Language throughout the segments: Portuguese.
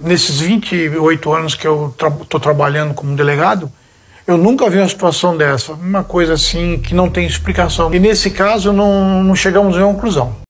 nesses 28 anos que eu estou tra trabalhando como delegado, eu nunca vi uma situação dessa, uma coisa assim que não tem explicação. E nesse caso não, não chegamos a uma conclusão.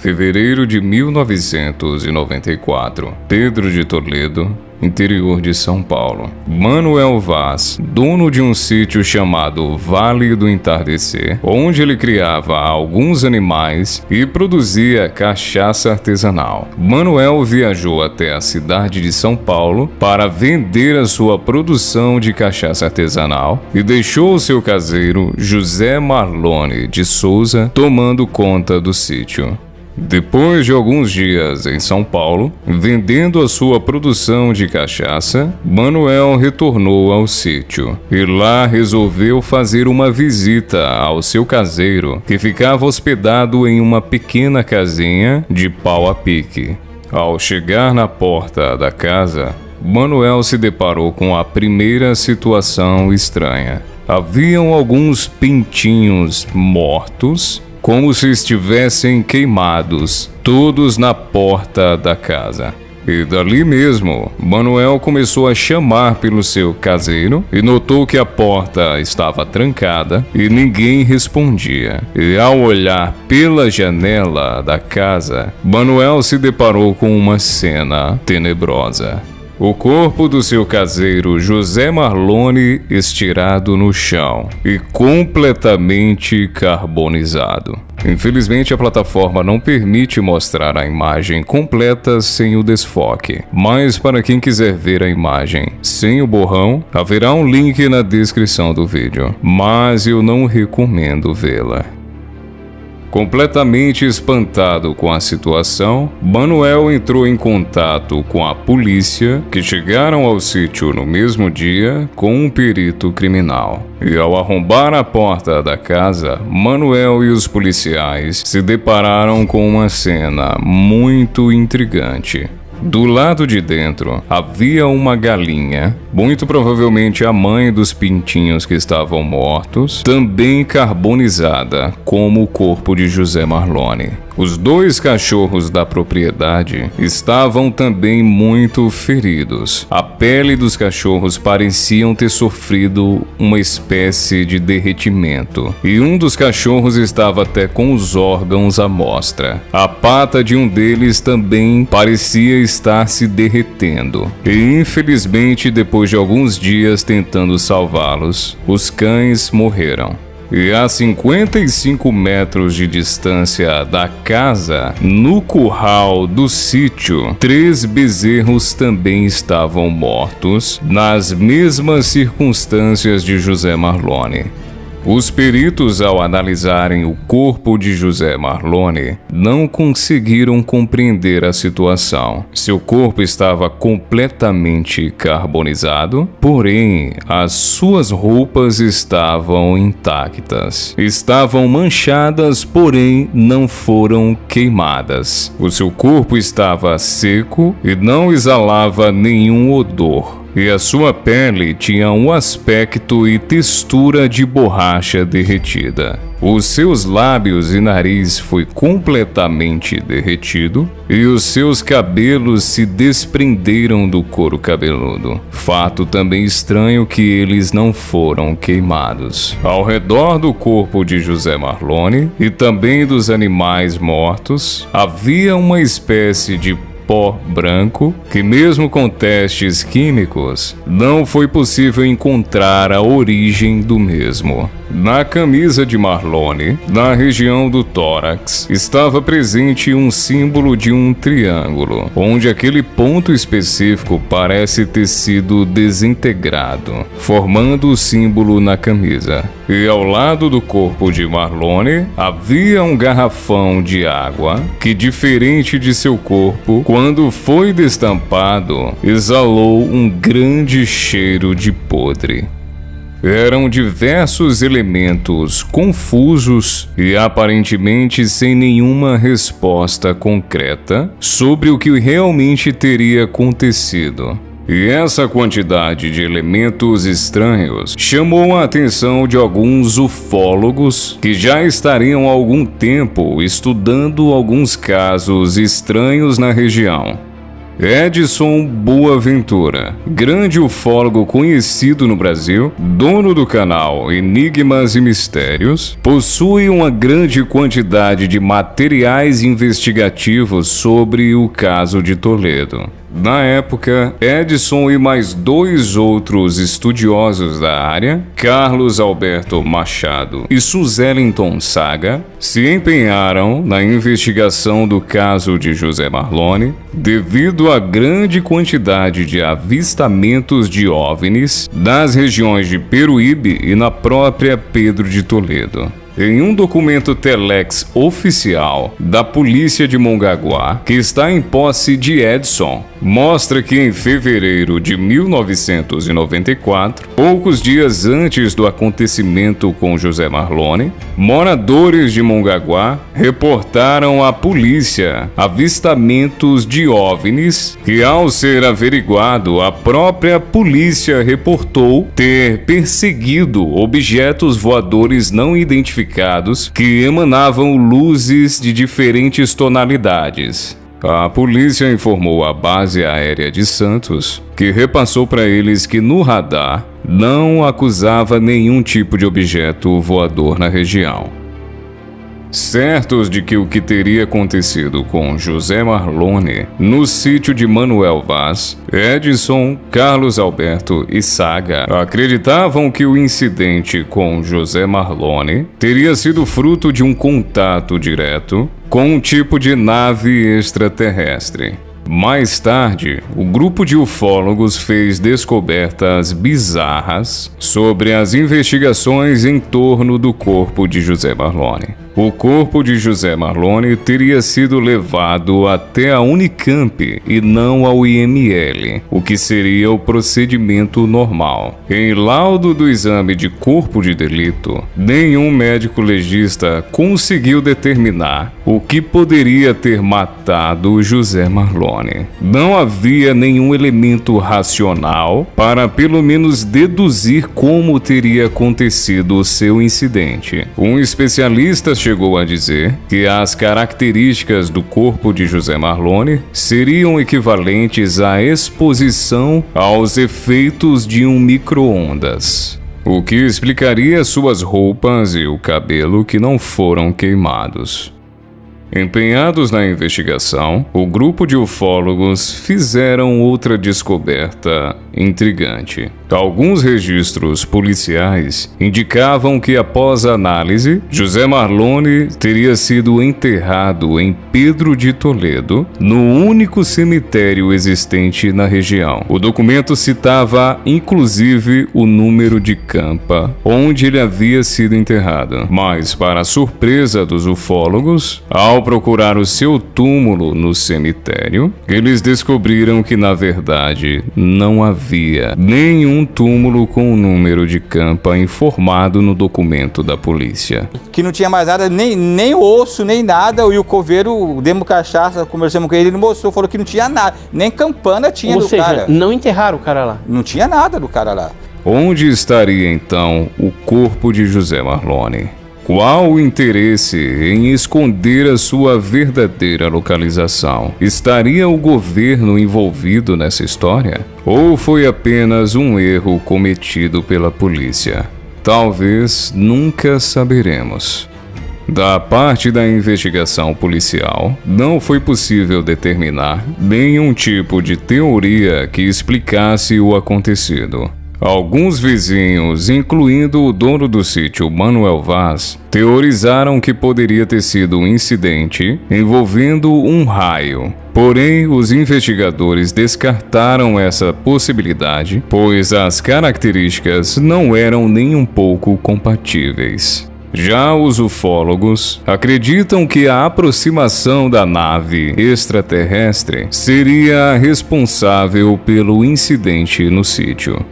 Fevereiro de 1994, Pedro de Toledo, interior de São Paulo. Manuel Vaz, dono de um sítio chamado Vale do Entardecer, onde ele criava alguns animais e produzia cachaça artesanal. Manuel viajou até a cidade de São Paulo para vender a sua produção de cachaça artesanal e deixou o seu caseiro José Marlone de Souza tomando conta do sítio. Depois de alguns dias em São Paulo, vendendo a sua produção de cachaça, Manuel retornou ao sítio e lá resolveu fazer uma visita ao seu caseiro, que ficava hospedado em uma pequena casinha de pau a pique. Ao chegar na porta da casa, Manuel se deparou com a primeira situação estranha. Haviam alguns pintinhos mortos como se estivessem queimados, todos na porta da casa. E dali mesmo, Manuel começou a chamar pelo seu caseiro e notou que a porta estava trancada e ninguém respondia. E ao olhar pela janela da casa, Manuel se deparou com uma cena tenebrosa o corpo do seu caseiro José Marlone estirado no chão e completamente carbonizado. Infelizmente, a plataforma não permite mostrar a imagem completa sem o desfoque, mas para quem quiser ver a imagem sem o borrão, haverá um link na descrição do vídeo, mas eu não recomendo vê-la. Completamente espantado com a situação, Manuel entrou em contato com a polícia, que chegaram ao sítio no mesmo dia com um perito criminal. E ao arrombar a porta da casa, Manuel e os policiais se depararam com uma cena muito intrigante. Do lado de dentro havia uma galinha, muito provavelmente a mãe dos pintinhos que estavam mortos, também carbonizada, como o corpo de José Marlone. Os dois cachorros da propriedade estavam também muito feridos. A pele dos cachorros pareciam ter sofrido uma espécie de derretimento, e um dos cachorros estava até com os órgãos à mostra. A pata de um deles também parecia estar se derretendo. E infelizmente, depois de alguns dias tentando salvá-los, os cães morreram. E a 55 metros de distância da casa, no curral do sítio, três bezerros também estavam mortos, nas mesmas circunstâncias de José Marlone. Os peritos, ao analisarem o corpo de José Marlone, não conseguiram compreender a situação. Seu corpo estava completamente carbonizado, porém as suas roupas estavam intactas. Estavam manchadas, porém não foram queimadas. O seu corpo estava seco e não exalava nenhum odor e a sua pele tinha um aspecto e textura de borracha derretida. Os seus lábios e nariz foi completamente derretido e os seus cabelos se desprenderam do couro cabeludo. Fato também estranho que eles não foram queimados. Ao redor do corpo de José Marlone e também dos animais mortos havia uma espécie de pó branco que, mesmo com testes químicos, não foi possível encontrar a origem do mesmo. Na camisa de Marlone, na região do tórax, estava presente um símbolo de um triângulo, onde aquele ponto específico parece ter sido desintegrado, formando o símbolo na camisa. E ao lado do corpo de Marlone havia um garrafão de água que, diferente de seu corpo, quando foi destampado, exalou um grande cheiro de podre. Eram diversos elementos confusos e aparentemente sem nenhuma resposta concreta sobre o que realmente teria acontecido. E essa quantidade de elementos estranhos chamou a atenção de alguns ufólogos que já estariam há algum tempo estudando alguns casos estranhos na região. Edson Boaventura, grande ufólogo conhecido no Brasil, dono do canal Enigmas e Mistérios, possui uma grande quantidade de materiais investigativos sobre o caso de Toledo. Na época, Edison e mais dois outros estudiosos da área, Carlos Alberto Machado e Suzelinton Saga, se empenharam na investigação do caso de José Marlone devido à grande quantidade de avistamentos de OVNIs nas regiões de Peruíbe e na própria Pedro de Toledo. Em um documento Telex oficial da Polícia de Mongaguá, que está em posse de Edson, mostra que em fevereiro de 1994, poucos dias antes do acontecimento com José Marlone, moradores de Mongaguá reportaram à polícia avistamentos de OVNIs que, ao ser averiguado, a própria polícia reportou ter perseguido objetos voadores não identificados que emanavam luzes de diferentes tonalidades. A polícia informou a base aérea de Santos que repassou para eles que no radar não acusava nenhum tipo de objeto voador na região. Certos de que o que teria acontecido com José Marlone no sítio de Manuel Vaz, Edson, Carlos Alberto e Saga acreditavam que o incidente com José Marlone teria sido fruto de um contato direto com um tipo de nave extraterrestre. Mais tarde, o grupo de ufólogos fez descobertas bizarras sobre as investigações em torno do corpo de José Marlone. O corpo de José Marlone teria sido levado até a Unicamp e não ao IML, o que seria o procedimento normal. Em laudo do exame de corpo de delito, nenhum médico legista conseguiu determinar o que poderia ter matado José Marlone. Não havia nenhum elemento racional para pelo menos deduzir como teria acontecido o seu incidente. Um especialista chegou a dizer que as características do corpo de José Marlone seriam equivalentes à exposição aos efeitos de um micro-ondas. O que explicaria suas roupas e o cabelo que não foram queimados. Empenhados na investigação, o grupo de ufólogos fizeram outra descoberta intrigante. Alguns registros policiais indicavam que, após a análise, José Marlone teria sido enterrado em Pedro de Toledo, no único cemitério existente na região. O documento citava, inclusive, o número de campa onde ele havia sido enterrado. Mas, para surpresa dos ufólogos, ao procurar o seu túmulo no cemitério, eles descobriram que, na verdade, não havia nenhum um túmulo com o número de campa informado no documento da polícia. Que não tinha mais nada, nem, nem osso, nem nada. E o coveiro, demos cachaça, conversamos com ele, ele mostrou, falou que não tinha nada. Nem campana tinha Ou do seja, cara. não enterraram o cara lá. Não tinha nada do cara lá. Onde estaria então o corpo de José Marlone? Qual o interesse em esconder a sua verdadeira localização? Estaria o governo envolvido nessa história? Ou foi apenas um erro cometido pela polícia? Talvez nunca saberemos. Da parte da investigação policial, não foi possível determinar nenhum tipo de teoria que explicasse o acontecido. Alguns vizinhos, incluindo o dono do sítio Manuel Vaz, teorizaram que poderia ter sido um incidente envolvendo um raio. Porém, os investigadores descartaram essa possibilidade, pois as características não eram nem um pouco compatíveis. Já os ufólogos acreditam que a aproximação da nave extraterrestre seria responsável pelo incidente no sítio.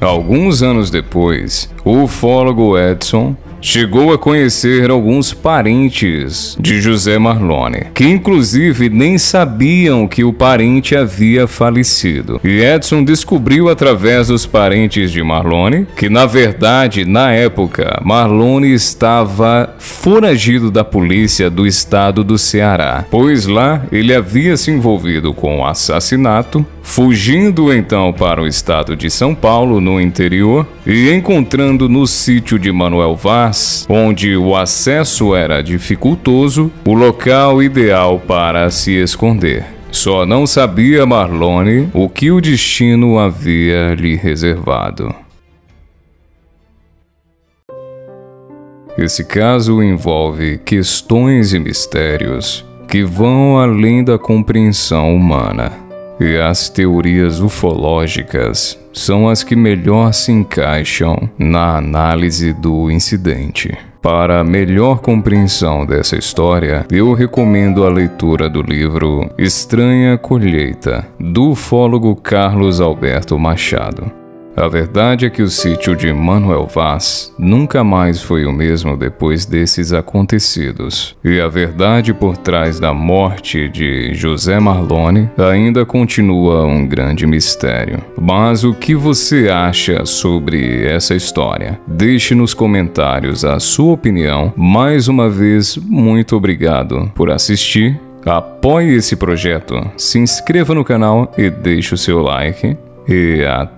Alguns anos depois, o ufólogo Edson chegou a conhecer alguns parentes de José Marlone, que inclusive nem sabiam que o parente havia falecido. E Edson descobriu através dos parentes de Marlone que, na verdade, na época, Marlone estava foragido da polícia do estado do Ceará, pois lá ele havia se envolvido com o assassinato, fugindo então para o estado de São Paulo, no interior, e encontrando no sítio de Manuel Onde o acesso era dificultoso, o local ideal para se esconder. Só não sabia Marlone o que o destino havia lhe reservado. Esse caso envolve questões e mistérios que vão além da compreensão humana. E as teorias ufológicas são as que melhor se encaixam na análise do incidente. Para melhor compreensão dessa história, eu recomendo a leitura do livro Estranha Colheita, do ufólogo Carlos Alberto Machado. A verdade é que o sítio de Manuel Vaz nunca mais foi o mesmo depois desses acontecidos. E a verdade por trás da morte de José Marlone ainda continua um grande mistério. Mas o que você acha sobre essa história? Deixe nos comentários a sua opinião. Mais uma vez, muito obrigado por assistir. Apoie esse projeto, se inscreva no canal e deixe o seu like. E até